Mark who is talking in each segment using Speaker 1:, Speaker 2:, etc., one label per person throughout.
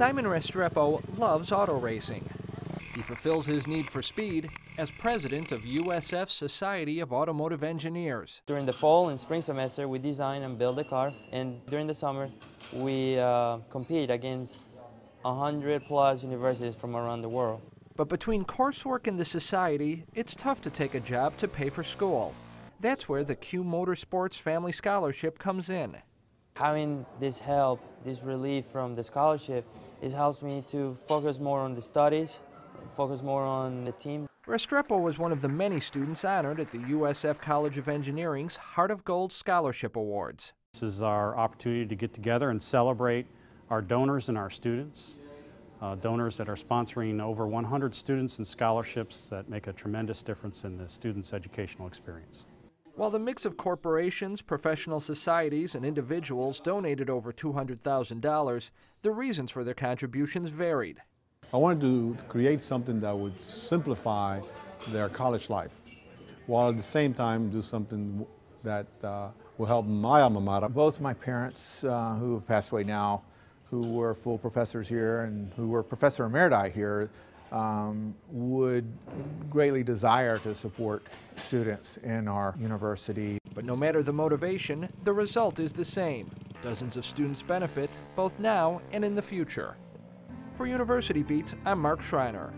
Speaker 1: Simon Restrepo loves auto racing. He fulfills his need for speed as president of USF Society of Automotive Engineers.
Speaker 2: During the fall and spring semester, we design and build a car, and during the summer, we uh, compete against 100 plus universities from around the world.
Speaker 1: But between coursework and the society, it's tough to take a job to pay for school. That's where the Q Motorsports Family Scholarship comes in.
Speaker 2: Having this help, this relief from the scholarship, it helps me to focus more on the studies, focus more on the team.
Speaker 1: Restrepo was one of the many students honored at the USF College of Engineering's Heart of Gold Scholarship Awards.
Speaker 3: This is our opportunity to get together and celebrate our donors and our students, uh, donors that are sponsoring over 100 students and scholarships that make a tremendous difference in the students' educational experience.
Speaker 1: While the mix of corporations, professional societies, and individuals donated over $200,000, the reasons for their contributions varied.
Speaker 4: I wanted to create something that would simplify their college life, while at the same time do something that uh, will help my alma mater.
Speaker 5: Both my parents, uh, who have passed away now, who were full professors here and who were professor emeriti here, um, would greatly desire to support students in our university.
Speaker 1: But no matter the motivation, the result is the same. Dozens of students benefit, both now and in the future. For University Beat, I'm Mark Schreiner.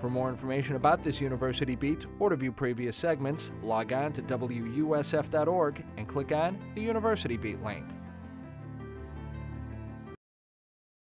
Speaker 1: For more information about this University Beat or to view previous segments, log on to WUSF.org and click on the University Beat link.